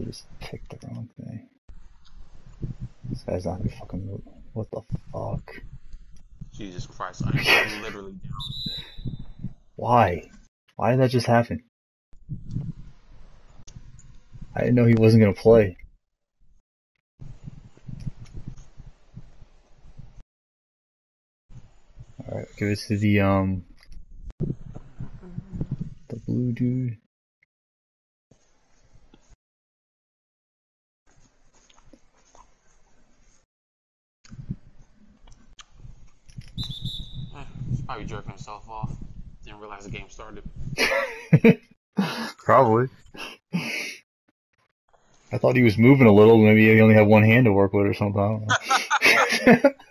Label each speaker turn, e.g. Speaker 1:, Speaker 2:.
Speaker 1: I just picked the wrong thing. This guy's not gonna fucking move. What the fuck?
Speaker 2: Jesus Christ, I am literally down.
Speaker 1: Why? Why did that just happen? I didn't know he wasn't gonna play. Alright, give it to the um the blue dude.
Speaker 2: Probably jerking himself off. Didn't realize the game started.
Speaker 1: Probably. I thought he was moving a little. Maybe he only had one hand to work with or something. I don't know.